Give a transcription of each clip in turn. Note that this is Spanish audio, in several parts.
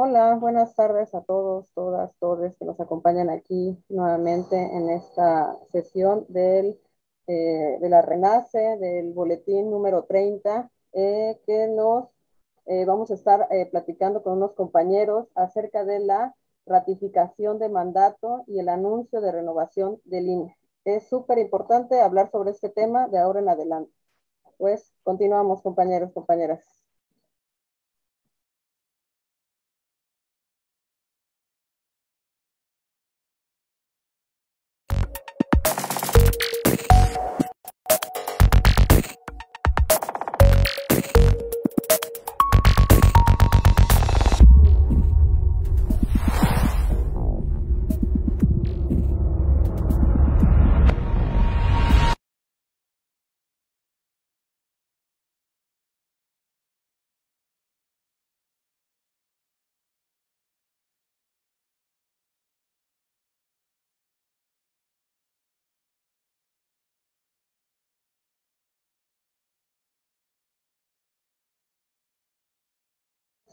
Hola, buenas tardes a todos, todas, todos que nos acompañan aquí nuevamente en esta sesión del, eh, de la Renace, del boletín número 30, eh, que nos eh, vamos a estar platicando con unos compañeros acerca de la ratificación de mandato y el anuncio de renovación del INE. Es súper importante hablar sobre este tema de ahora en adelante. Pues continuamos, compañeros, compañeras.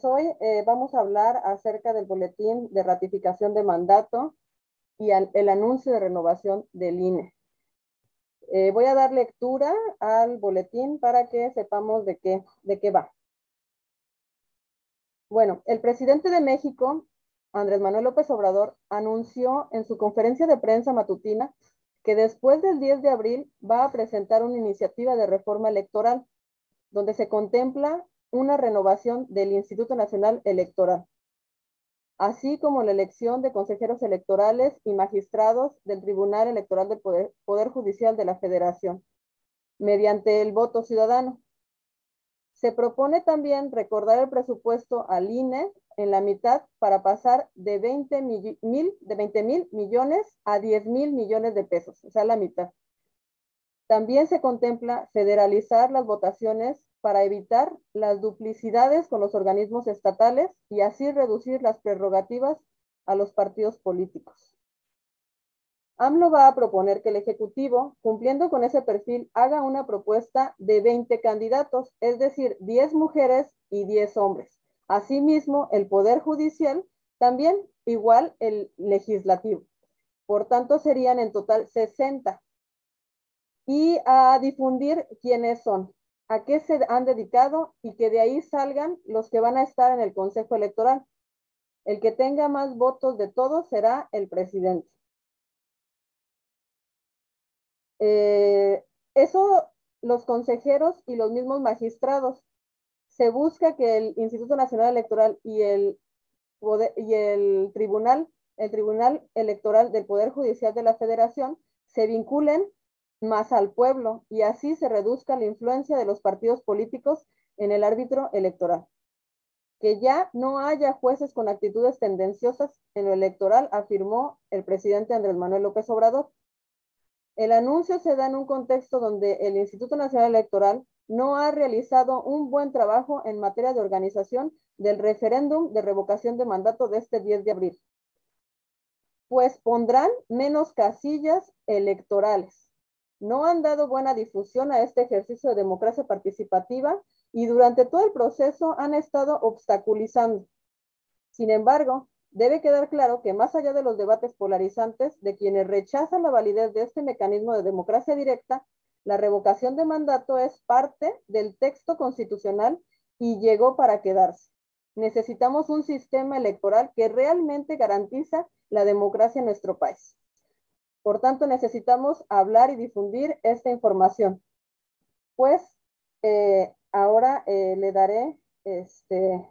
Hoy eh, vamos a hablar acerca del boletín de ratificación de mandato y el anuncio de renovación del INE. Eh, voy a dar lectura al boletín para que sepamos de qué, de qué va. Bueno, el presidente de México, Andrés Manuel López Obrador, anunció en su conferencia de prensa matutina que después del 10 de abril va a presentar una iniciativa de reforma electoral donde se contempla una renovación del Instituto Nacional Electoral, así como la elección de consejeros electorales y magistrados del Tribunal Electoral del Poder, Judicial de la Federación, mediante el voto ciudadano. Se propone también recordar el presupuesto al INE en la mitad para pasar de 20 mil, de 20 mil millones a 10 mil millones de pesos, o sea, la mitad. También se contempla federalizar las votaciones para evitar las duplicidades con los organismos estatales y así reducir las prerrogativas a los partidos políticos. AMLO va a proponer que el Ejecutivo, cumpliendo con ese perfil, haga una propuesta de 20 candidatos, es decir, 10 mujeres y 10 hombres. Asimismo, el Poder Judicial también igual el legislativo. Por tanto, serían en total 60. Y a difundir quiénes son a qué se han dedicado y que de ahí salgan los que van a estar en el Consejo Electoral. El que tenga más votos de todos será el presidente. Eh, eso los consejeros y los mismos magistrados. Se busca que el Instituto Nacional Electoral y el, y el tribunal, el Tribunal Electoral del Poder Judicial de la Federación, se vinculen más al pueblo y así se reduzca la influencia de los partidos políticos en el árbitro electoral. Que ya no haya jueces con actitudes tendenciosas en lo electoral, afirmó el presidente Andrés Manuel López Obrador. El anuncio se da en un contexto donde el Instituto Nacional Electoral no ha realizado un buen trabajo en materia de organización del referéndum de revocación de mandato de este 10 de abril, pues pondrán menos casillas electorales no han dado buena difusión a este ejercicio de democracia participativa y durante todo el proceso han estado obstaculizando. Sin embargo, debe quedar claro que más allá de los debates polarizantes de quienes rechazan la validez de este mecanismo de democracia directa, la revocación de mandato es parte del texto constitucional y llegó para quedarse. Necesitamos un sistema electoral que realmente garantiza la democracia en nuestro país. Por tanto, necesitamos hablar y difundir esta información. Pues eh, ahora eh, le daré este,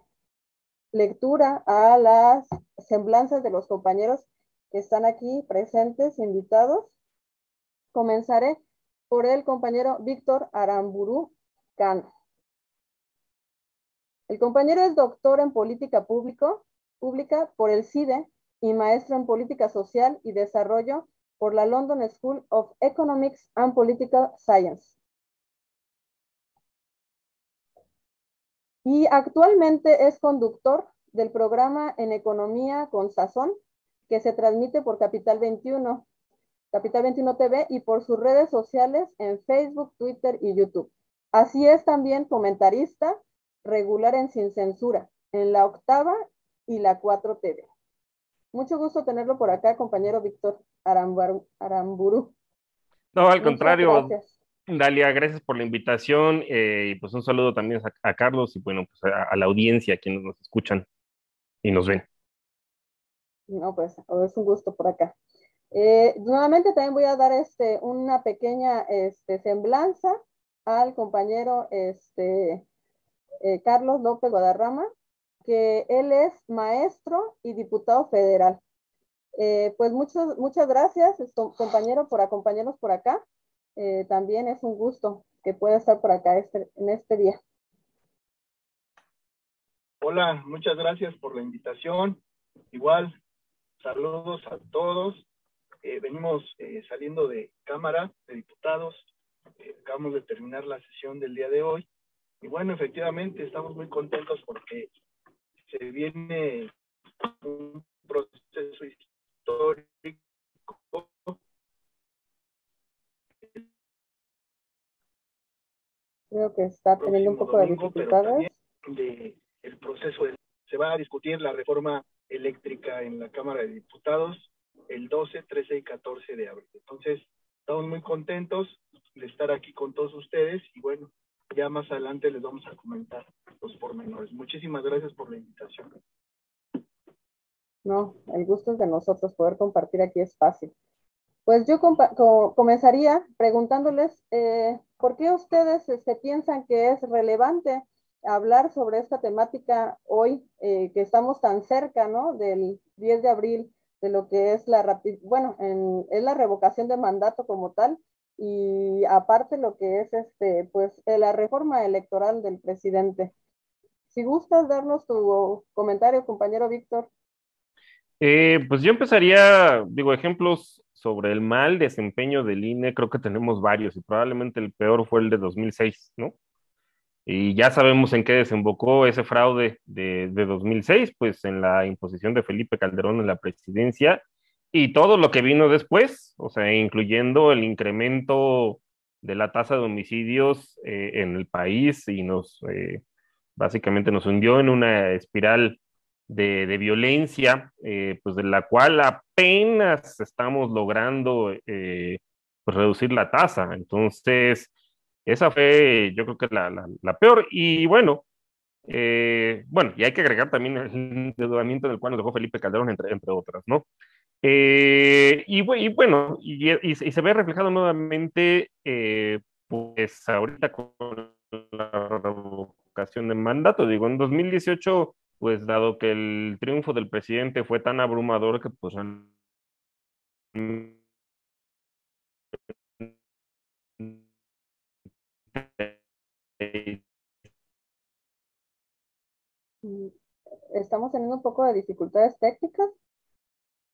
lectura a las semblanzas de los compañeros que están aquí presentes, invitados. Comenzaré por el compañero Víctor Aramburu Cano. El compañero es doctor en política pública por el CIDE y maestro en política social y desarrollo por la London School of Economics and Political Science. Y actualmente es conductor del programa en Economía con Sazón, que se transmite por Capital 21, Capital 21 TV y por sus redes sociales en Facebook, Twitter y YouTube. Así es también comentarista regular en Sin Censura, en la octava y la 4TV. Mucho gusto tenerlo por acá, compañero Víctor Aramburu. No, al contrario. Dalia, gracias por la invitación eh, y pues un saludo también a, Carlos y bueno, pues a, la audiencia, quienes nos escuchan y nos ven. No, pues es un gusto por acá. Eh, nuevamente también voy a dar este, una pequeña este, semblanza al compañero este, eh, Carlos López Guadarrama, que él es maestro y diputado federal. Eh, pues muchas, muchas gracias, compañero, por acompañarnos por acá. Eh, también es un gusto que pueda estar por acá este, en este día. Hola, muchas gracias por la invitación. Igual, saludos a todos. Eh, venimos saliendo de Cámara de Diputados. acabamos de terminar la sesión del día de hoy. Y bueno, efectivamente, estamos muy contentos porque se viene un proceso histórico Creo que está teniendo un poco de dificultades. De el proceso se va a discutir la reforma eléctrica en la Cámara de Diputados el 12, 13 y 14 de abril. Entonces, estamos muy contentos de estar aquí con todos ustedes y bueno, ya más adelante les vamos a comentar los pormenores. Muchísimas gracias por la invitación. No, el gusto es de nosotros poder compartir aquí espacio. Pues yo comenzaría preguntándoles, eh, ¿por qué ustedes este, piensan que es relevante hablar sobre esta temática hoy, eh, que estamos tan cerca, ¿no? Del 10 de abril, de lo que es la, bueno, es la revocación de mandato como tal, y aparte lo que es este, pues eh, la reforma electoral del presidente. Si gustas darnos tu comentario, compañero Víctor. Eh, pues yo empezaría, digo, ejemplos sobre el mal desempeño del INE, creo que tenemos varios y probablemente el peor fue el de 2006, ¿no? Y ya sabemos en qué desembocó ese fraude de, de 2006, pues en la imposición de Felipe Calderón en la presidencia y todo lo que vino después, o sea, incluyendo el incremento de la tasa de homicidios eh, en el país y nos, eh, básicamente nos hundió en una espiral de, violencia, eh, pues de la cual apenas estamos logrando pues reducir la tasa. Entonces, esa fue, yo creo que la, la, peor. Y bueno, bueno, y hay que agregar también el endeudamiento del cual nos dejó Felipe Calderón, entre, entre otras, ¿no? Eh, y, bueno, y, se ve reflejado nuevamente, eh, pues ahorita con la revocación de mandato. Digo, en 2018, pues dado que el triunfo del presidente fue tan abrumador que pues Estamos teniendo un poco de dificultades técnicas.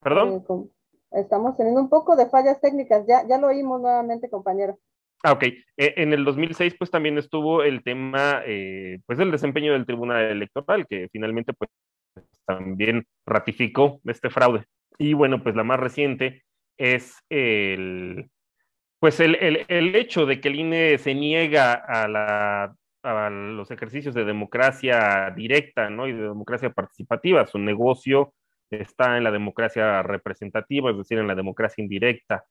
¿Perdón? Eh, estamos teniendo un poco de fallas técnicas, ya, ya lo oímos nuevamente, compañero. Ah, ok. E, en el 2006, pues también estuvo el tema, eh, pues del desempeño del Tribunal Electoral, que finalmente, pues también ratificó este fraude. Y bueno, pues la más reciente es el, pues el, el, el hecho de que el INE se niega a, la, a los ejercicios de democracia directa, ¿no? Y de democracia participativa, su negocio está en la democracia representativa, es decir, en la democracia indirecta.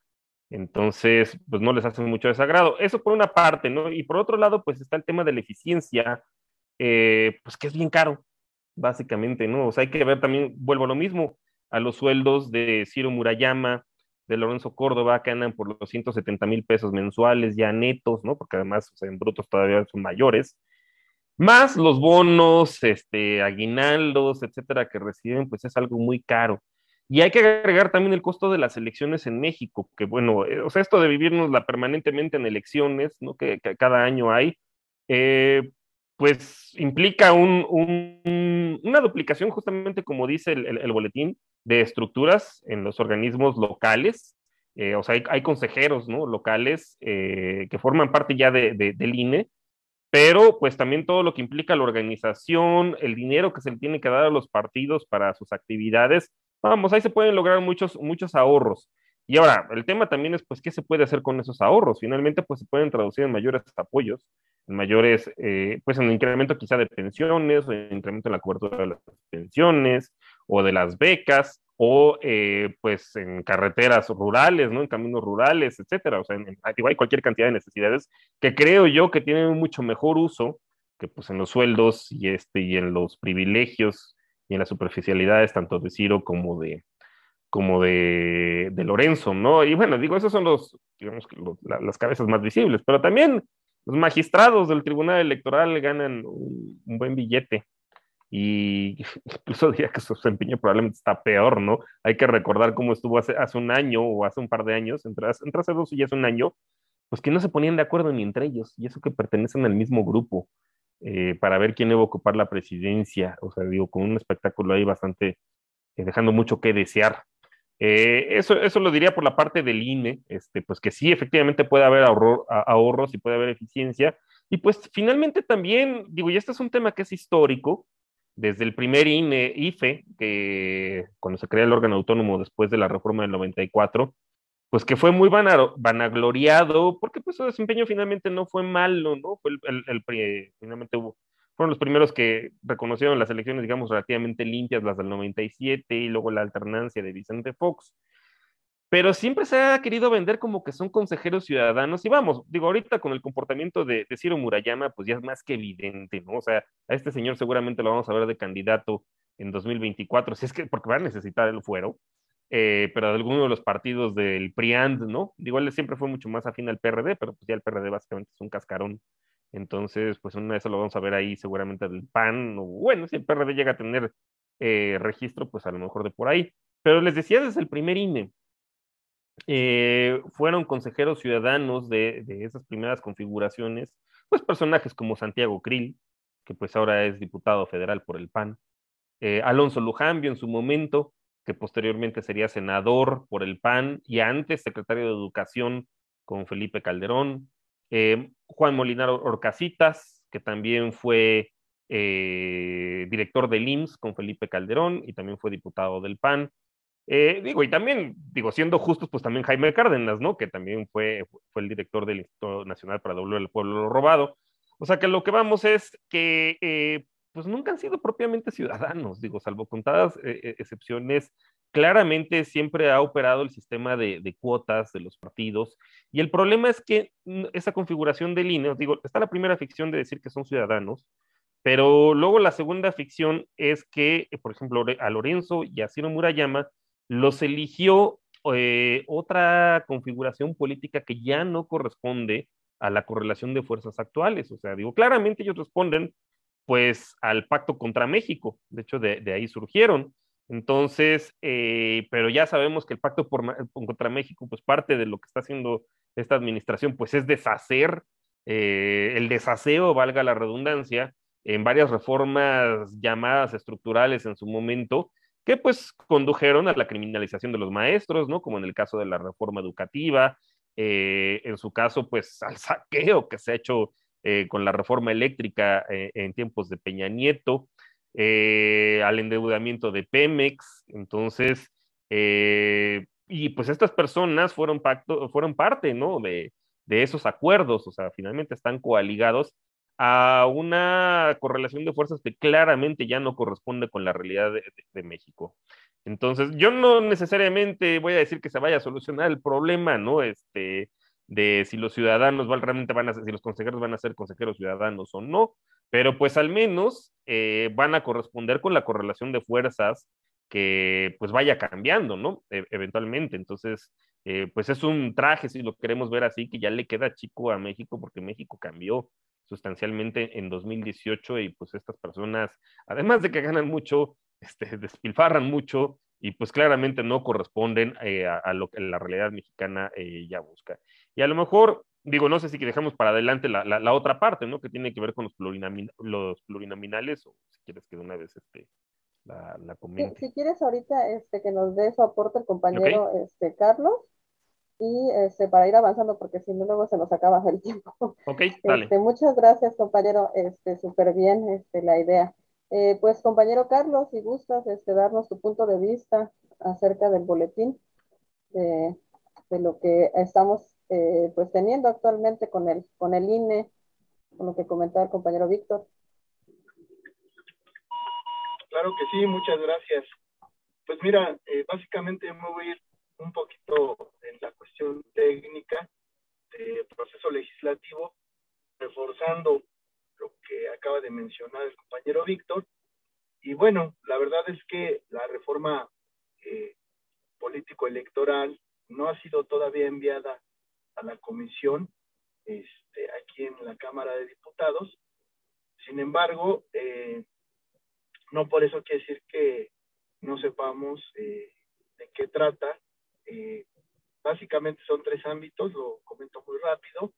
Entonces, pues no les hace mucho desagrado. Eso por una parte, ¿no? Y por otro lado, pues está el tema de la eficiencia, eh, pues que es bien caro, básicamente, ¿no? O sea, hay que ver también, vuelvo a lo mismo, a los sueldos de Ciro Murayama, de Lorenzo Córdoba, que andan por los 170 mil pesos mensuales ya netos, ¿no? Porque además en brutos todavía son mayores más los bonos, este, aguinaldos, etcétera, que reciben, pues es algo muy caro. Y hay que agregar también el costo de las elecciones en México, que bueno, eh, o sea, esto de vivirnos la permanentemente en elecciones, ¿no? Que, cada año hay, eh, pues implica un, una duplicación, justamente como dice el, boletín, de estructuras en los organismos locales. Eh, o sea, hay, consejeros ¿no? locales que forman parte ya de, del INE pero pues también todo lo que implica la organización, el dinero que se le tiene que dar a los partidos para sus actividades, vamos, ahí se pueden lograr muchos, muchos ahorros. Y ahora, el tema también es, pues, ¿qué se puede hacer con esos ahorros? Finalmente, pues, se pueden traducir en mayores apoyos, en mayores, eh, pues, en incremento quizá de pensiones, o en incremento en la cobertura de las pensiones, o de las becas, o, eh, pues, en carreteras rurales, ¿no? En caminos rurales, etcétera. O sea, en, hay cualquier cantidad de necesidades que creo yo que tienen mucho mejor uso que, pues, en los sueldos y, este, y en los privilegios y en las superficialidades tanto de Ciro como de, como de, Lorenzo, ¿no? Y bueno, digo, esos son los, digamos, las cabezas más visibles, pero también los magistrados del Tribunal Electoral ganan un, buen billete y incluso diría que su desempeño probablemente está peor, ¿no? Hay que recordar cómo estuvo hace, un año o hace un par de años, entre, entre hace dos y hace un año, pues que no se ponían de acuerdo ni entre ellos, y eso que pertenecen al mismo grupo, eh, para ver quién iba a ocupar la presidencia, o sea, digo, con un espectáculo ahí bastante, eh, dejando mucho que desear. Eh, eso, eso lo diría por la parte del INE, este, pues que sí, efectivamente puede haber ahorros y puede haber eficiencia. Y pues finalmente también, digo, y este es un tema que es histórico, desde el primer INE, IFE, que cuando se crea el órgano autónomo después de la reforma del 94, pues que fue muy vanagloriado, porque pues su desempeño finalmente no fue malo, ¿no? Fue el, el, finalmente hubo, fueron los primeros que reconocieron las elecciones, digamos, relativamente limpias, las del 97 y luego la alternancia de Vicente Fox. Pero siempre se ha querido vender como que son consejeros ciudadanos. Y vamos, digo, ahorita con el comportamiento de, Ciro Murayama, pues ya es más que evidente, ¿no? O sea, a este señor seguramente lo vamos a ver de candidato en 2024, si es que, porque va a necesitar el fuero, eh, pero de alguno de los partidos del PRIAND, ¿no? Igual él siempre fue mucho más afín al PRD, pero pues ya el PRD básicamente es un cascarón entonces, pues una vez lo vamos a ver ahí seguramente del PAN, o bueno, si el PRD llega a tener eh, registro, pues a lo mejor de por ahí. Pero les decía desde el primer INE, eh, fueron consejeros ciudadanos de, esas primeras configuraciones, pues personajes como Santiago Krill, que pues ahora es diputado federal por el PAN, eh, Alonso Lujambio en su momento, que posteriormente sería senador por el PAN y antes secretario de Educación con Felipe Calderón, eh, Juan Molinar Orcasitas, que también fue director del IMSS con Felipe Calderón y también fue diputado del PAN. Eh, digo, y también, digo, siendo justos, pues también Jaime Cárdenas, ¿no? Que también fue, fue el director del Instituto Nacional para Devolver al Pueblo Robado. O sea que lo que vamos es que, pues nunca han sido propiamente ciudadanos, digo, salvo contadas excepciones claramente siempre ha operado el sistema de, cuotas de los partidos y el problema es que mm, esa configuración del INE, digo, está la primera ficción de decir que son ciudadanos, pero luego la segunda ficción es que, eh, por ejemplo, a Lorenzo y a Ciro Murayama los eligió eh, otra configuración política que ya no corresponde a la correlación de fuerzas actuales. O sea, digo, claramente ellos responden pues al pacto contra México. De hecho, de ahí surgieron. Entonces, eh, pero ya sabemos que el pacto contra México, pues parte de lo que está haciendo esta administración, pues es deshacer eh, el desaseo, valga la redundancia, en varias reformas llamadas estructurales en su momento, que pues condujeron a la criminalización de los maestros, ¿no? Como en el caso de la reforma educativa, eh, en su caso, pues al saqueo que se ha hecho con la reforma eléctrica en tiempos de Peña Nieto, eh, al endeudamiento de Pemex. Entonces, eh, y pues estas personas fueron, pacto, fueron parte, ¿no? De, de esos acuerdos, o sea, finalmente están coaligados a una correlación de fuerzas que claramente ya no corresponde con la realidad de, México. Entonces, yo no necesariamente voy a decir que se vaya a solucionar el problema, ¿no? Este, de si los ciudadanos realmente van a ser, si los consejeros van a ser consejeros ciudadanos o no, pero pues al menos eh, van a corresponder con la correlación de fuerzas que pues vaya cambiando, ¿no? E eventualmente. Entonces, eh, pues es un traje, si lo queremos ver así, que ya le queda chico a México porque México cambió sustancialmente en 2018 y pues estas personas, además de que ganan mucho, este, despilfarran mucho y pues claramente no corresponden eh, a, lo que la realidad mexicana ya busca. Y a lo mejor digo, no sé si dejamos para adelante la, la, otra parte, ¿no? Que tiene que ver con los, los plurinominales, o si quieres que de una vez este, la, la. Si, quieres ahorita este, que nos dé su aporte el compañero este, Carlos, y este, para ir avanzando, porque si no luego se nos acaba el tiempo. Ok, dale. Este, muchas gracias, compañero, este, súper bien este, la idea. Eh, pues, compañero Carlos, si gustas este, darnos tu punto de vista acerca del boletín de de lo que estamos eh, pues teniendo actualmente con el, con el INE, con lo que comentaba el compañero Víctor. Claro que sí, muchas gracias. Pues mira, eh, básicamente me voy a ir un poquito en la cuestión técnica del proceso legislativo, reforzando lo que acaba de mencionar el compañero Víctor. Y bueno, la verdad es que la reforma eh, político-electoral no ha sido todavía enviada a la comisión este, aquí en la Cámara de Diputados. Sin embargo, eh, no por eso quiere decir que no sepamos eh, de qué trata. Eh, básicamente son tres ámbitos, lo comento muy rápido.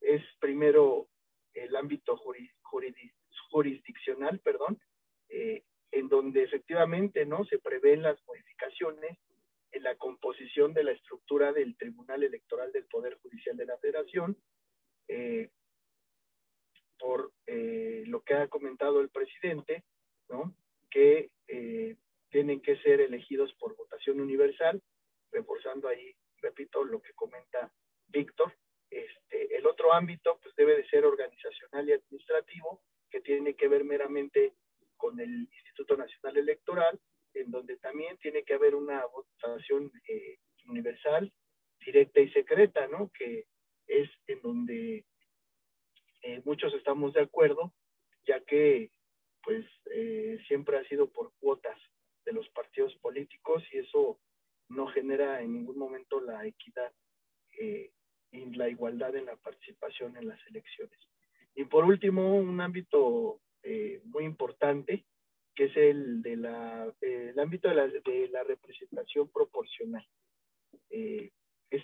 es primero el ámbito jurisdiccional, perdón, en donde efectivamente no se prevén las en la composición de la estructura del Tribunal Electoral del Poder Judicial de la Federación, eh, por eh, lo que ha comentado el presidente, ¿no? que eh, tienen que ser elegidos por votación universal, reforzando ahí, repito, lo que comenta Víctor. Este, el otro ámbito pues debe de ser organizacional y administrativo, que tiene que ver meramente con el Instituto Nacional Electoral, en donde también tiene que haber una votación eh, universal, directa y secreta, ¿no? Que es en donde eh, muchos estamos de acuerdo, ya que pues eh, siempre ha sido por cuotas de los partidos políticos y eso no genera en ningún momento la equidad y la igualdad en la participación en las elecciones. Y por último, un ámbito muy importante que es el de la, eh, el ámbito de la, de la representación proporcional. Eh,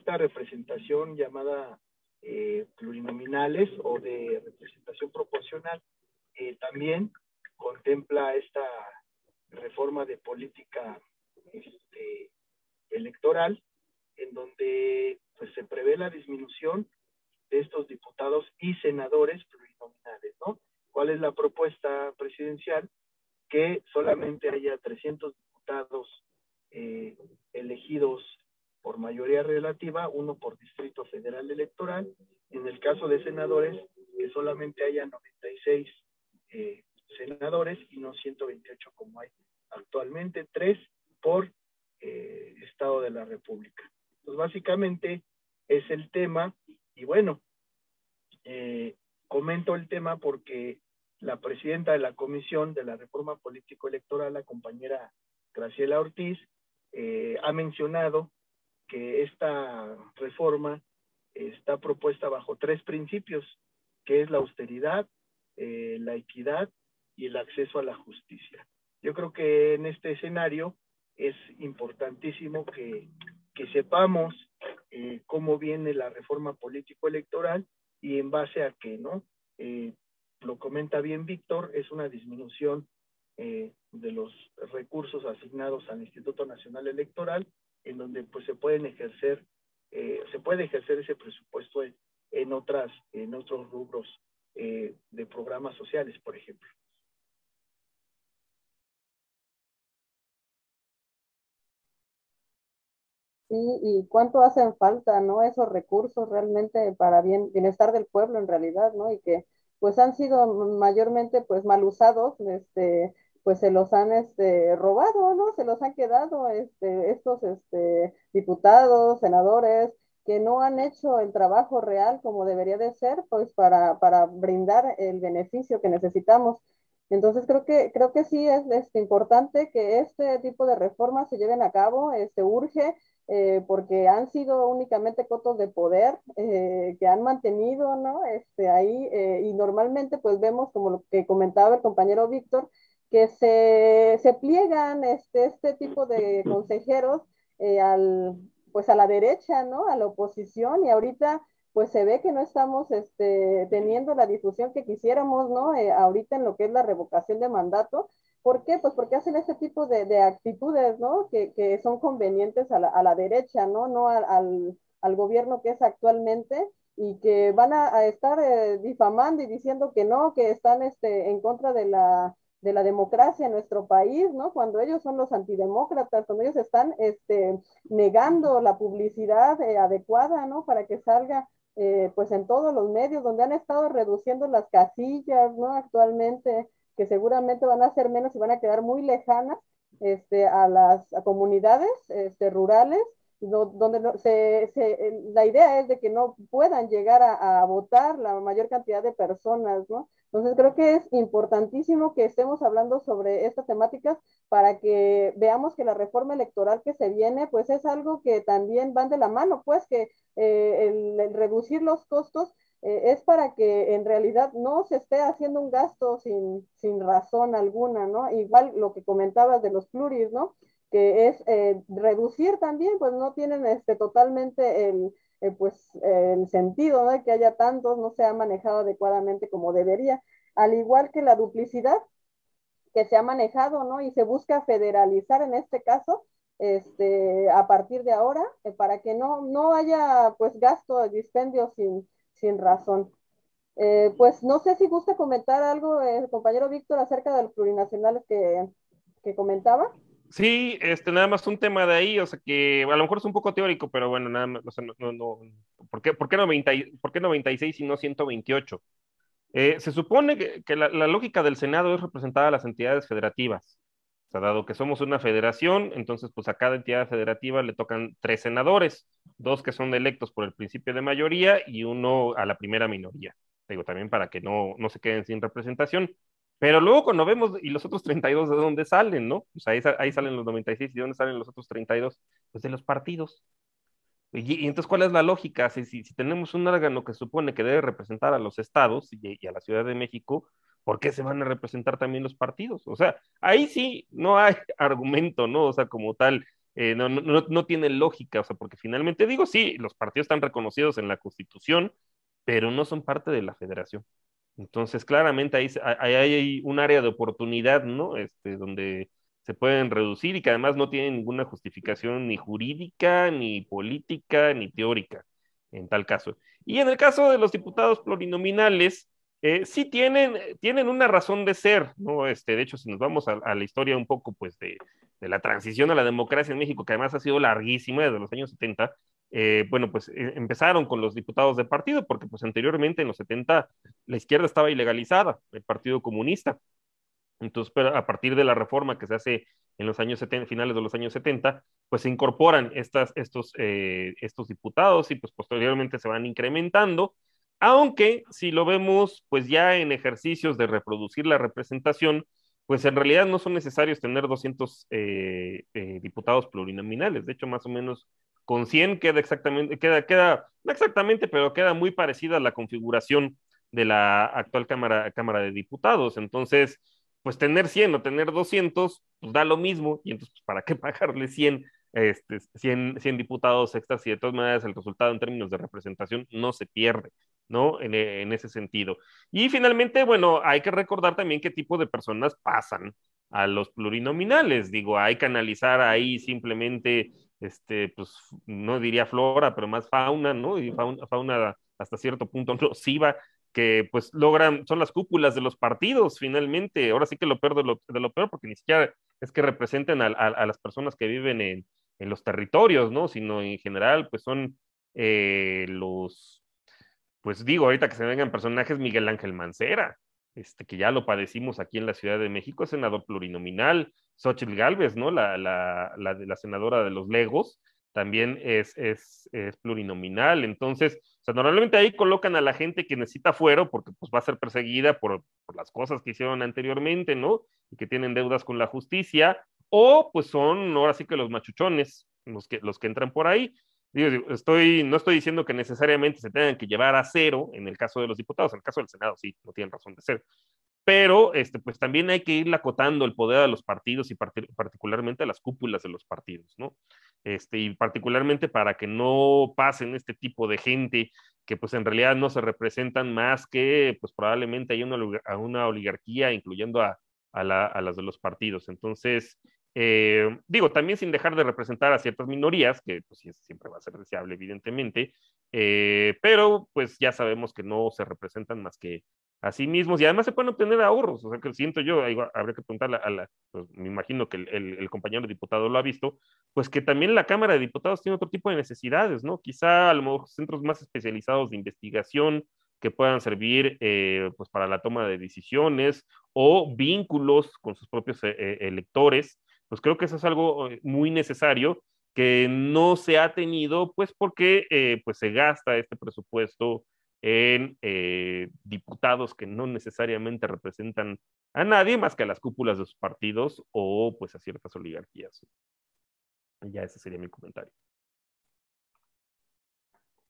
esta representación llamada eh, plurinominales o de representación proporcional también contempla esta reforma de política este, electoral en donde pues, se prevé la disminución de estos diputados y senadores plurinominales, ¿no? ¿Cuál es la propuesta presidencial? que solamente haya 300 diputados eh, elegidos por mayoría relativa, uno por distrito federal electoral. En el caso de senadores, que solamente haya 96 eh, senadores y no 128 como hay actualmente, tres por eh, Estado de la República. Pues básicamente es el tema y bueno, comento el tema porque la presidenta de la Comisión de la Reforma Político-Electoral, la compañera Graciela Ortiz, eh, ha mencionado que esta reforma está propuesta bajo tres principios, que es la austeridad, eh, la equidad y el acceso a la justicia. Yo creo que en este escenario es importantísimo que, sepamos eh, cómo viene la reforma político-electoral y en base a qué, ¿no? lo comenta bien Víctor, es una disminución eh, de los recursos asignados al Instituto Nacional Electoral, en donde pues se pueden ejercer, eh, se puede ejercer ese presupuesto en, otras, en otros rubros eh, de programas sociales, por ejemplo. Y cuánto hacen falta, ¿no? Esos recursos realmente para bien, bienestar del pueblo en realidad, ¿no? Y que pues han sido mayormente pues mal usados, este, pues se los han este, robado, ¿no? Se los han quedado este, estos este, diputados, senadores, que no han hecho el trabajo real como debería de ser, pues para, para brindar el beneficio que necesitamos. Entonces creo que, creo que sí es, es importante que este tipo de reformas se lleven a cabo, este, urge eh, porque han sido únicamente cotos de poder eh, que han mantenido, ¿no? Este, ahí, eh, y normalmente pues vemos, como lo que comentaba el compañero Víctor, que se, se pliegan este, este tipo de consejeros al, pues a la derecha, ¿no? A la oposición, y ahorita pues se ve que no estamos este, teniendo la difusión que quisiéramos, ¿no? ahorita en lo que es la revocación de mandato, ¿Por qué? Pues porque hacen ese tipo de, actitudes, ¿no? Que, son convenientes a la, derecha, ¿no? No al, gobierno que es actualmente y que van a, estar eh, difamando y diciendo que no, que están este, en contra de la, de la democracia en nuestro país, ¿no? Cuando ellos son los antidemócratas, cuando ellos están este, negando la publicidad eh, adecuada, ¿no? Para que salga eh, pues en todos los medios, donde han estado reduciendo las casillas, ¿no? Actualmente, que seguramente van a ser menos y van a quedar muy lejanas este, a las comunidades este, rurales, donde la idea es de que no puedan llegar a, a votar la mayor cantidad de personas, ¿no? Entonces creo que es importantísimo que estemos hablando sobre estas temáticas para que veamos que la reforma electoral que se viene, pues es algo que también van de la mano, pues que eh, el, reducir los costos eh, es para que en realidad no se esté haciendo un gasto sin, sin razón alguna, ¿no? Igual lo que comentabas de los pluris, ¿no? Que es eh, reducir también, pues no tienen este, totalmente el eh, pues el sentido de que haya tantos no se ha manejado adecuadamente como debería, al igual que la duplicidad que se ha manejado, ¿no? Y se busca federalizar en este caso, este, a partir de ahora, eh, para que no, no haya pues gasto, dispendio sin, sin razón. Pues no sé si gusta comentar algo el compañero Víctor acerca de los plurinacionales que, que comentaba. Sí, este, nada más un tema de ahí, o sea que a lo mejor es un poco teórico, pero bueno, nada más, o sea, no, no, ¿por, qué, por, qué 90, ¿por qué 96 y no 128? Eh, se supone que, la, lógica del Senado es representar a las entidades federativas. O sea, dado que somos una federación, entonces pues a cada entidad federativa le tocan tres senadores, dos que son electos por el principio de mayoría y uno a la primera minoría. Digo, también para que no, no se queden sin representación. Pero luego cuando vemos, ¿y los otros 32 de dónde salen, no? Pues ahí, ahí salen los 96, ¿y de dónde salen los otros 32? Pues de los partidos. Y, entonces, ¿cuál es la lógica? Si, si, tenemos un órgano que supone que debe representar a los estados y, a la Ciudad de México, ¿por qué se van a representar también los partidos? O sea, ahí sí no hay argumento, ¿no? O sea, como tal, eh, no, no, no tiene lógica, o sea, porque finalmente digo, sí, los partidos están reconocidos en la Constitución, pero no son parte de la federación. Entonces, claramente ahí, hay un área de oportunidad, ¿no? Este, donde se pueden reducir y que además no tienen ninguna justificación ni jurídica, ni política, ni teórica en tal caso. Y en el caso de los diputados plurinominales, eh, sí tienen, tienen una razón de ser, ¿no? Este, de hecho, si nos vamos a, la historia un poco, pues, de, de, la transición a la democracia en México, que además ha sido larguísima desde los años 70, eh, bueno, pues eh, empezaron con los diputados de partido, porque pues anteriormente en los 70 la izquierda estaba ilegalizada, el Partido Comunista. Entonces, pero a partir de la reforma que se hace en los años 70, finales de los años 70, pues se incorporan estas, estos, eh, estos diputados y pues posteriormente se van incrementando, aunque si lo vemos pues ya en ejercicios de reproducir la representación, pues en realidad no son necesarios tener 200 diputados plurinominales, de hecho más o menos con 100 queda exactamente, queda, queda, no exactamente, pero queda muy parecida a la configuración de la actual Cámara, Cámara de Diputados. Entonces, pues tener 100 o tener 200, pues da lo mismo, y entonces, pues, ¿para qué pagarle 100, este, 100, 100 diputados extras si de todas maneras el resultado en términos de representación no se pierde? ¿no? En, en, ese sentido. Y finalmente, bueno, hay que recordar también qué tipo de personas pasan a los plurinominales. Digo, hay que analizar ahí simplemente este, pues no diría flora, pero más fauna, ¿no? Y fauna, hasta cierto punto nociva, que pues logran, son las cúpulas de los partidos finalmente. Ahora sí que lo peor de lo, peor, porque ni siquiera es que representen a, las personas que viven en, los territorios, ¿no? Sino en general, pues son eh, los, pues digo, ahorita que se vengan personajes, Miguel Ángel Mancera, este, que ya lo padecimos aquí en la Ciudad de México, senador plurinominal, Xochitl Galvez, ¿no? La, la, la, senadora de los Legos, también es, es, es, plurinominal. Entonces, o sea, normalmente ahí colocan a la gente que necesita fuero porque pues va a ser perseguida por, por, las cosas que hicieron anteriormente, ¿no? Y que tienen deudas con la justicia, o pues son ahora sí que los machuchones los que, los que entran por ahí. Digo, estoy, no estoy diciendo que necesariamente se tengan que llevar a cero en el caso de los diputados, en el caso del Senado sí, no tienen razón de ser, pero este, pues también hay que ir acotando el poder de los partidos y particularmente a las cúpulas de los partidos, ¿no? Este, y particularmente para que no pasen este tipo de gente que pues en realidad no se representan más que pues probablemente hay una, una oligarquía incluyendo a, a, la, a las de los partidos. Entonces, eh, digo, también sin dejar de representar a ciertas minorías, que pues siempre va a ser deseable, evidentemente, eh, pero pues ya sabemos que no se representan más que a sí mismos y además se pueden obtener ahorros, o sea que siento yo, habría que preguntarle a la, pues, me imagino que el, compañero diputado lo ha visto, pues que también la Cámara de Diputados tiene otro tipo de necesidades, ¿no? Quizá a lo mejor centros más especializados de investigación que puedan servir eh, pues para la toma de decisiones o vínculos con sus propios eh, electores, pues creo que eso es algo muy necesario que no se ha tenido, pues porque eh, pues se gasta este presupuesto en eh, diputados que no necesariamente representan a nadie más que a las cúpulas de sus partidos o pues a ciertas oligarquías. Ya ese sería mi comentario.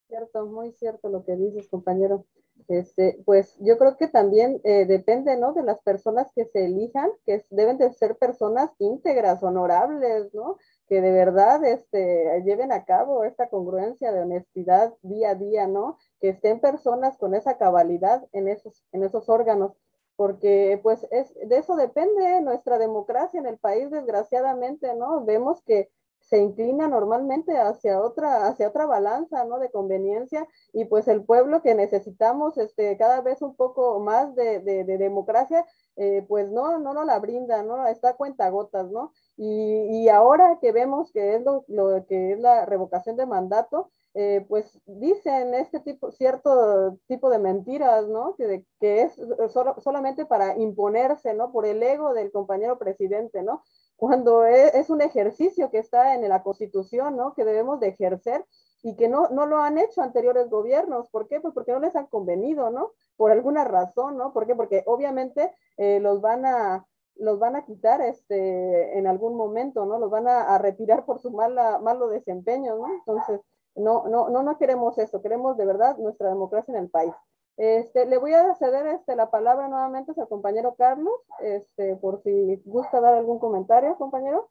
Cierto, muy cierto lo que dices, compañero. Este, pues yo creo que también eh, depende, ¿no? De las personas que se elijan, que deben de ser personas íntegras, honorables, ¿no? Que de verdad este, lleven a cabo esta congruencia de honestidad día a día, ¿no? Que estén personas con esa cabalidad en esos, en esos órganos, porque pues es, de eso depende nuestra democracia en el país, desgraciadamente, ¿no? Vemos que se inclina normalmente hacia otra, hacia otra balanza, ¿no? De conveniencia y pues el pueblo que necesitamos este, cada vez un poco más de, de, democracia, eh, pues no, no nos la brinda, ¿no? Está a cuenta gotas, ¿no? Y, y, ahora que vemos que es lo, lo, que es la revocación de mandato, eh, pues dicen este tipo, cierto tipo de mentiras, ¿no? Que, que es solo, solamente para imponerse, ¿no? Por el ego del compañero presidente, ¿no? Cuando e, es, un ejercicio que está en la Constitución, ¿no? Que debemos de ejercer y que no, no lo han hecho anteriores gobiernos. ¿Por qué? Pues porque no les han convenido, ¿no? Por alguna razón, ¿no? ¿Por qué? Porque obviamente eh, los van a los van a quitar este, en algún momento, ¿no? Los van a, retirar por su mala, malo desempeño, ¿no? Entonces, no, no, no, no queremos eso, queremos de verdad nuestra democracia en el país. Este, le voy a ceder este, la palabra nuevamente a su compañero Carlos, este, por si gusta dar algún comentario, compañero,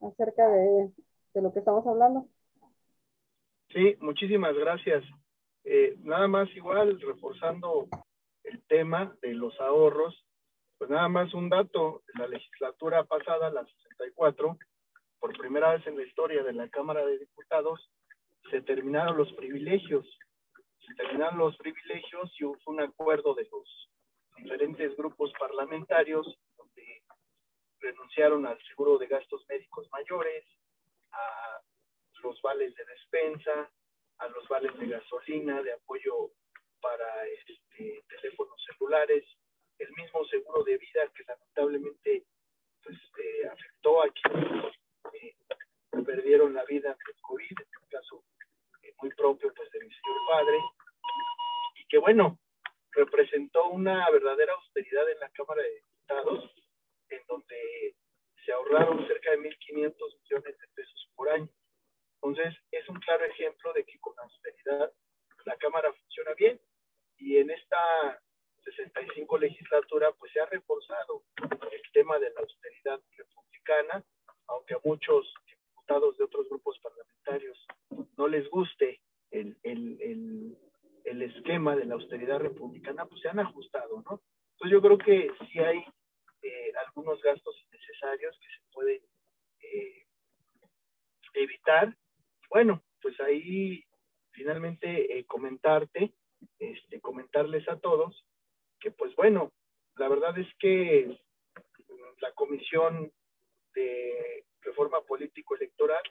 acerca de, lo que estamos hablando. Sí, muchísimas gracias. Eh, nada más igual, reforzando el tema de los ahorros, pues nada más un dato, la legislatura pasada, la 64, por primera vez en la historia de la Cámara de Diputados, se terminaron los privilegios terminaron los privilegios y hubo un acuerdo de los diferentes grupos parlamentarios donde renunciaron al seguro de gastos médicos mayores, a los vales de despensa, a los vales de gasolina, de apoyo para este, teléfonos celulares, el mismo seguro de vida que lamentablemente pues, eh, afectó a quienes eh, perdieron la vida por COVID, en el caso muy propio pues de mi señor padre, que bueno, representó una verdadera austeridad en la Cámara de Diputados, en donde se ahorraron cerca de 1.500 millones de pesos por año. Entonces, es un claro ejemplo de que con austeridad la Cámara funciona bien y en esta 65 legislatura pues se ha reforzado el tema de la austeridad republicana, aunque a muchos diputados de otros grupos parlamentarios no les guste el, el, el, esquema de la austeridad republicana, pues se han ajustado, ¿no? Entonces yo creo que sí hay eh, algunos gastos innecesarios que se pueden eh, evitar. Bueno, pues ahí finalmente eh, comentarte, este, comentarles a todos que pues bueno, la verdad es que la comisión de reforma político electoral,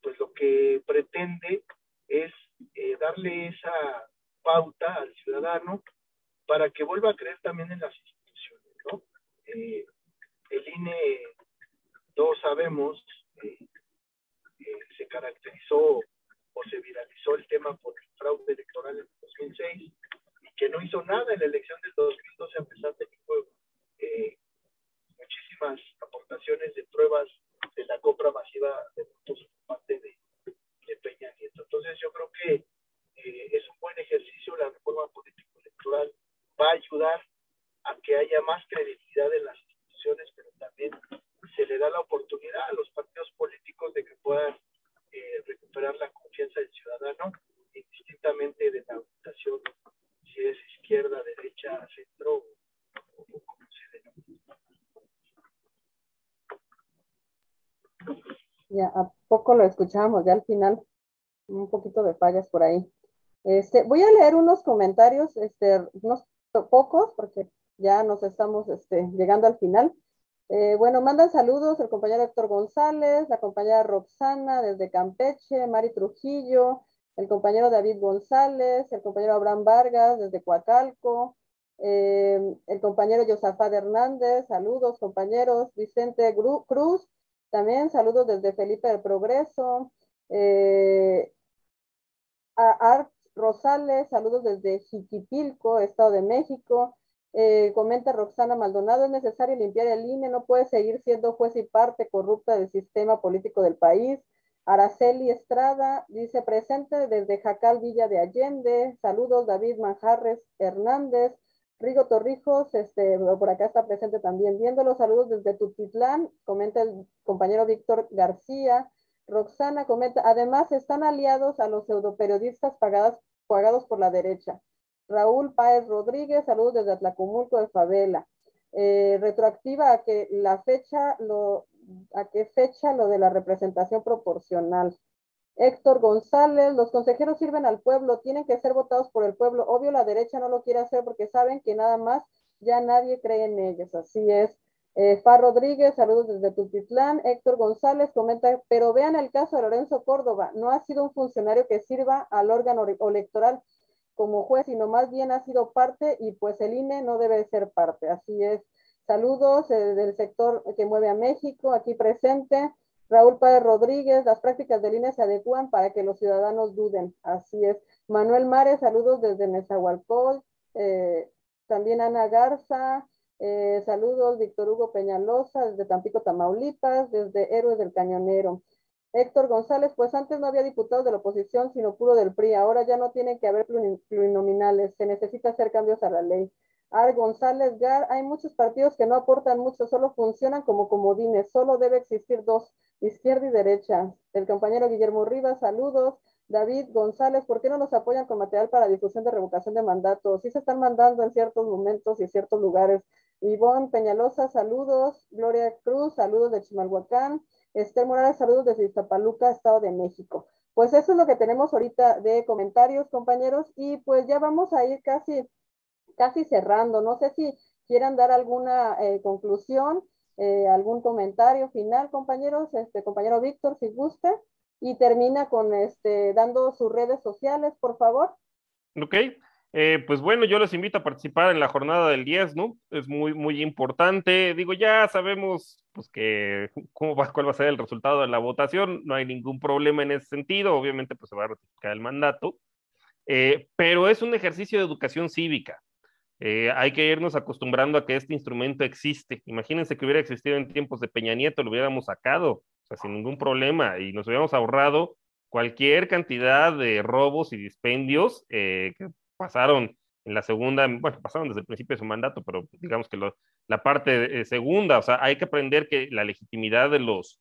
pues lo que pretende es darle esa pauta al ciudadano para que vuelva a creer también en las instituciones, ¿no? Eh, el INE, todos sabemos, eh, se caracterizó o se viralizó el tema por el fraude electoral en 2006 y que no hizo nada en la elección del 2012 a pesar de que fue muchísimas aportaciones de pruebas de la compra masiva de votos por parte de, Peña Nieto. Entonces yo creo que eh, es un buen ejercicio, la reforma político-electoral va a ayudar a que haya más credibilidad en las instituciones, pero también se le da la oportunidad a los partidos políticos de que puedan eh, recuperar la confianza del ciudadano, indistintamente de la votación, si es izquierda, derecha, centro o, o como se denomina. Ya, al final un poquito de fallas por ahí. Este, voy a leer unos comentarios, este, unos pocos, porque ya nos estamos este, llegando al final. Eh, bueno, mandan saludos el compañero Héctor González, la compañera Roxana desde Campeche, Mari Trujillo, el compañero David González, el compañero Abraham Vargas desde Coacalco, eh, el compañero Josafat Hernández, saludos compañeros, Vicente Cruz, también saludos desde Felipe del Progreso, eh, a Art Rosales, saludos desde Jiquipilco, Estado de México, eh, comenta Roxana Maldonado, es necesario limpiar el INE, no puede seguir siendo juez y parte corrupta del sistema político del país. Araceli Estrada dice presente desde Jacal Villa de Allende. Saludos David Manjarres Hernández. Rigo Torrijos, este, por acá está presente también viéndolo. Saludos desde Tutitlán, comenta el compañero Víctor García. Roxana comenta, además están aliados a los pseudoperiodistas pagados, pagados por la derecha. Raúl Páez Rodríguez, saludos desde Atlacomulco de Favela. Eh, retroactiva a que la fecha, lo, a qué fecha lo de la representación proporcional. Héctor González, los consejeros sirven al pueblo, tienen que ser votados por el pueblo. Obvio la derecha no lo quiere hacer porque saben que nada más ya nadie cree en ellos. Así es. Eh, Rodríguez, saludos desde Tutitlán. Héctor González comenta, pero vean el caso de Lorenzo Córdoba, no ha sido un funcionario que sirva al órgano electoral, como juez, sino más bien ha sido parte y pues el INE no debe ser parte. Así es. Saludos eh, del sector que mueve a México, aquí presente. Raúl Páez Rodríguez, las prácticas del INE se adecúan para que los ciudadanos duden. Así es. Manuel Mares, saludos desde Nezahualcóyotl. Eh, también Ana Garza, eh, saludos Víctor Hugo Peñalosa desde Tampico, Tamaulipas, desde Héroes del Cañonero. Héctor González, pues antes no había diputados de la oposición, sino puro del PRI. Ahora ya no tiene que haber plurinominales. Se necesita hacer cambios a la ley. Ar González Gar, hay muchos partidos que no aportan mucho, solo funcionan como comodines. Solo debe existir dos, izquierda y derecha. El compañero Guillermo Rivas, saludos. David González, ¿por qué no nos apoyan con material para difusión de revocación de mandatos? Sí se están mandando en ciertos momentos y ciertos lugares. Ivonne Peñalosa, saludos. Gloria Cruz, saludos de Chimalhuacán. Esther Morales, saludos desde Iztapaluca, Estado de México. Pues eso es lo que tenemos ahorita de comentarios, compañeros, y pues ya vamos a ir casi, casi cerrando. No sé si quieran dar alguna eh, conclusión, eh, algún comentario final, compañeros. Este compañero Víctor, si gusta, y termina con este dando sus redes sociales, por favor. Ok, eh, pues bueno, yo les invito a participar en la jornada del 10, ¿no? Es muy, muy importante. Digo, ya sabemos pues que cómo va, cuál va a ser el resultado de la votación, no hay ningún problema en ese sentido, obviamente pues se va a ratificar el mandato, pero es un ejercicio de educación cívica. Eh, hay que irnos acostumbrando a que este instrumento existe. Imagínense que hubiera existido en tiempos de Peña Nieto, lo hubiéramos sacado, o sea, sin ningún problema, y nos hubiéramos ahorrado cualquier cantidad de robos y dispendios que pasaron en la segunda, bueno, pasaron desde el principio de su mandato, pero digamos que la parte eh, segunda, o sea, hay que aprender que la legitimidad de los,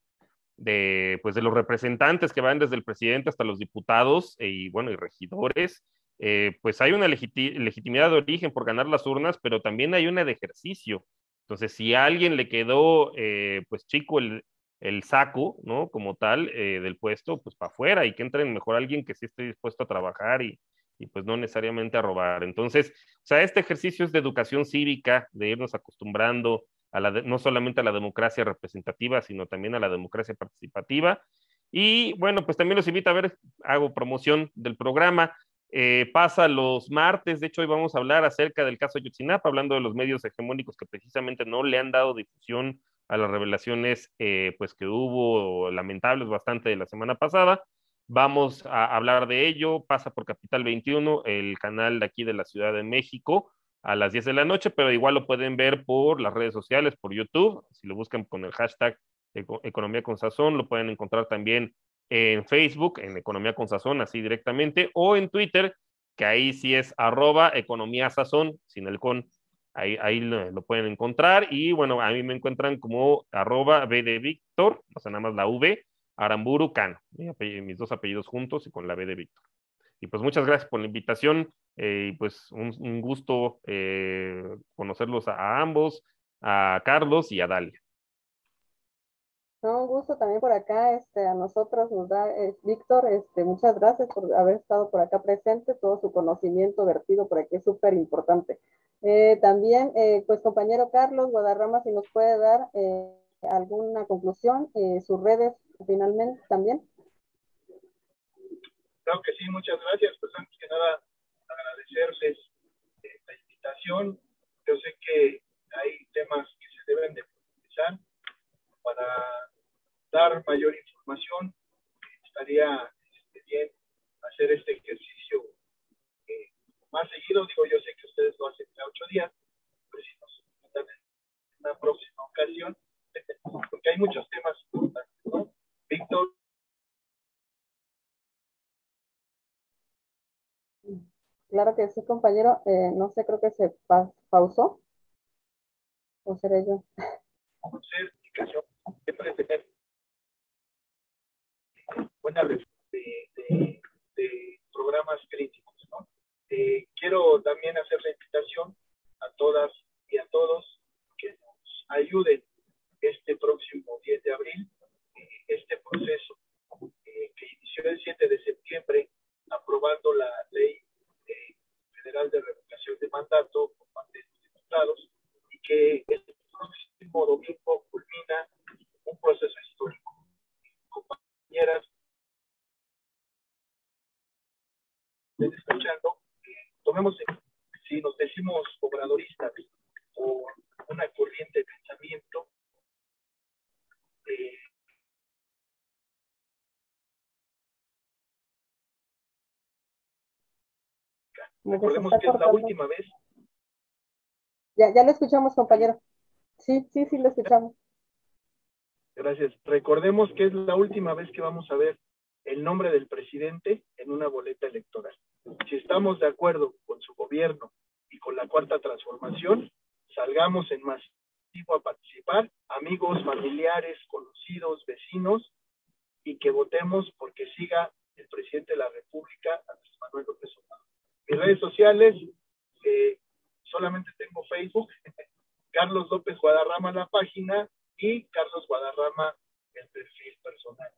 de, pues de los representantes que van desde el presidente hasta los diputados eh, y, bueno, y regidores, eh, pues hay una legitimidad de origen por ganar las urnas, pero también hay una de ejercicio. Entonces, si a alguien le quedó, pues chico, el, el saco, ¿no? Como tal, del puesto, pues para afuera y que entren mejor alguien que sí esté dispuesto a trabajar y, y pues no necesariamente a robar. Entonces, o sea, este ejercicio es de educación cívica, de irnos acostumbrando a la no solamente a la democracia representativa, sino también a la democracia participativa. Y bueno, pues también los invito a ver, hago promoción del programa. Eh, pasa los martes, de hecho hoy vamos a hablar acerca del caso Yotzinapa, hablando de los medios hegemónicos que precisamente no le han dado difusión a las revelaciones eh, pues que hubo lamentables bastante de la semana pasada. Vamos a hablar de ello. Pasa por Capital 21, el canal de aquí de la Ciudad de México, a las 10 de la noche, pero igual lo pueden ver por las redes sociales, por YouTube. Si lo buscan con el hashtag Economía con Sazón, lo pueden encontrar también en Facebook, en Economía con Sazón, así directamente, o en Twitter, que ahí sí es arroba Economía Sazón, sin el con. Ahí, ahí lo, pueden encontrar. Y bueno, a mí me encuentran como arroba B de Víctor, o sea, nada más la V, Aramburu Cano, mis dos apellidos juntos y con la B de Víctor. Y pues muchas gracias por la invitación eh, y pues un, gusto eh, conocerlos a, ambos, a Carlos y a Dalia. No, un gusto también por acá, este, a nosotros nos da eh, Víctor, este, muchas gracias por haber estado por acá presente, todo su conocimiento vertido por aquí es súper importante. Eh, también, eh, pues compañero Carlos Guadarrama, si nos puede dar alguna conclusión, sus redes finalmente también. Claro que sí, muchas gracias. Pues antes que nada, agradecerles la invitación. Yo sé que hay temas que se deben de profundizar para dar mayor información. Estaría este, bien hacer este ejercicio eh, más seguido. Digo, yo sé que ustedes lo hacen cada ocho días, pero si nos en una próxima ocasión, porque hay muchos temas importantes, ¿no? Víctor. Claro que sí, compañero. Eh, no sé, creo que se pausó. ¿O seré yo? Conocer, siempre tener buena de, de, de, programas críticos. ¿no? Eh, quiero también hacer la invitación a todas y a todos que nos ayuden este próximo 10 de abril, eh, este proceso eh, que inició el 7 de septiembre, aprobando la ley federal de revocación de mandato por parte de los diputados, y que el próximo domingo culmina un proceso histórico. Compañeras, escuchando, tomemos, si nos decimos obradoristas o una corriente de pensamiento, eh, Recordemos que es la última vez. Ya, ya lo escuchamos, compañero. Sí, sí, sí, lo escuchamos. Gracias. Recordemos que es la última vez que vamos a ver el nombre del presidente en una boleta electoral. Si estamos de acuerdo con su gobierno y con la cuarta transformación, salgamos en masivo a participar, amigos, familiares, conocidos, vecinos, y que votemos porque siga el presidente de la República, Andrés Manuel López Obrador. Mis redes sociales, eh, solamente tengo Facebook, Carlos López Guadarrama la página y Carlos Guadarrama el perfil personal.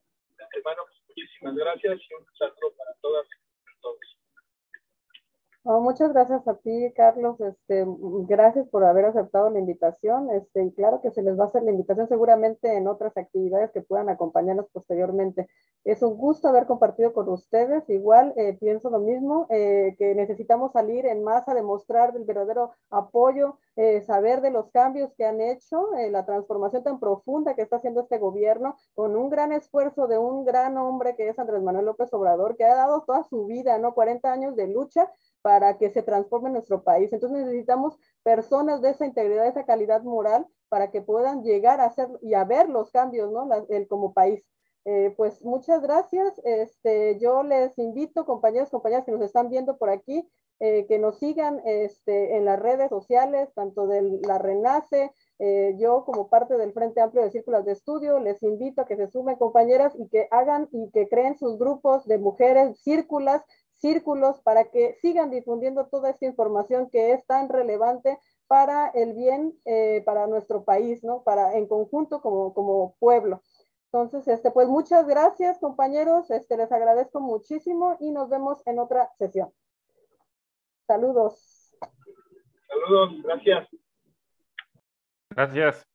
Hermano, muchísimas gracias y un saludo para todas y todos muchas gracias a ti, Carlos. Este, gracias por haber aceptado la invitación. Este, y claro que se les va a hacer la invitación seguramente en otras actividades que puedan acompañarnos posteriormente. Es un gusto haber compartido con ustedes. Igual eh, pienso lo mismo, eh, que necesitamos salir en masa demostrar el verdadero apoyo, eh, saber de los cambios que han hecho, la transformación tan profunda que está haciendo este gobierno, con un gran esfuerzo de un gran hombre que es Andrés Manuel López Obrador, que ha dado toda su vida, ¿no? 40 años de lucha para que se transforme nuestro país. Entonces necesitamos personas de esa integridad, de esa calidad moral para que puedan llegar a hacer y a ver los cambios, ¿no? el, como país. Eh, pues muchas gracias. Este, yo les invito, compañeros, compañeras que nos están viendo por aquí, eh, que nos sigan este, en las redes sociales, tanto de la Renace, eh, yo como parte del Frente Amplio de Círculos de Estudio, les invito a que se sumen compañeras y que hagan y que creen sus grupos de mujeres, círculas, círculos para que sigan difundiendo toda esta información que es tan relevante para el bien, eh, para nuestro país, ¿no? Para en conjunto como, como pueblo. Entonces, este, pues muchas gracias, compañeros. Este, les agradezco muchísimo y nos vemos en otra sesión. Saludos. Saludos, gracias. Gracias.